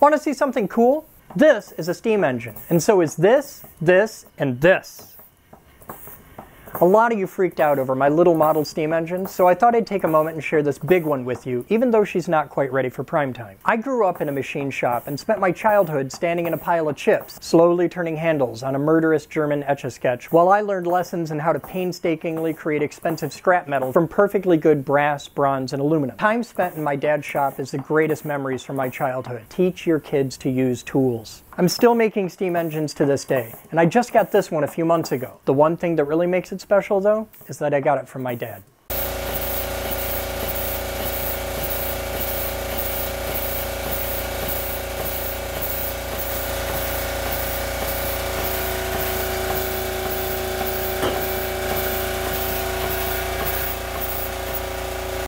Want to see something cool? This is a steam engine, and so is this, this, and this. A lot of you freaked out over my little model steam engine, so I thought I'd take a moment and share this big one with you, even though she's not quite ready for prime time. I grew up in a machine shop and spent my childhood standing in a pile of chips, slowly turning handles on a murderous German Etch-a-Sketch, while I learned lessons in how to painstakingly create expensive scrap metal from perfectly good brass, bronze, and aluminum. Time spent in my dad's shop is the greatest memories from my childhood. Teach your kids to use tools. I'm still making steam engines to this day, and I just got this one a few months ago. The one thing that really makes it special though, is that I got it from my dad.